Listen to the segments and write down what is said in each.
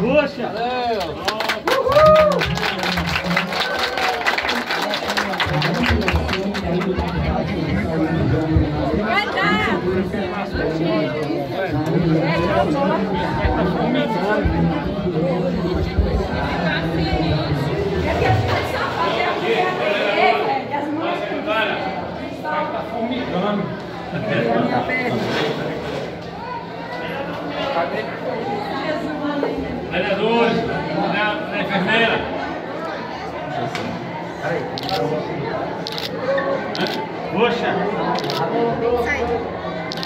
Puxa! Vai dar! Puxa!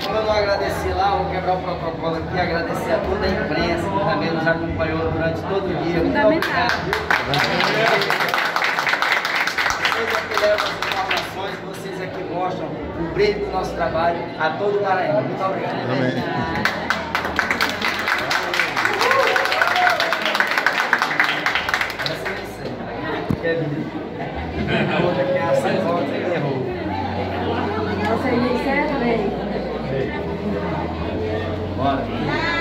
Quando eu não agradecer lá, vou quebrar o protocolo aqui, agradecer a toda a imprensa que também nos acompanhou durante todo o dia. Muito obrigado. Vocês é que levam as informações, vocês é que mostram o brilho do nosso trabalho a todo o Maranhão. Muito obrigado. Aí. Quer vir? A outra que é a e errou. Você me serve? Bora.